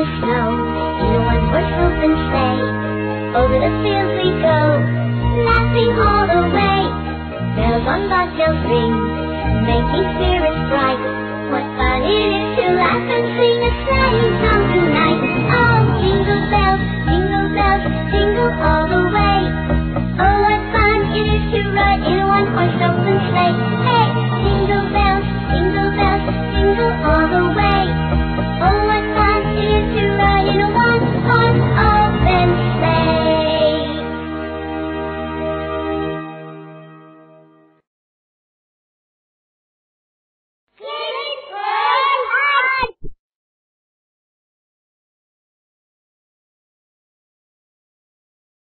the snow in a one's whistles and sleigh. Over the fields we go, laughing all the way. Bells on bobtails ring, making spirits bright.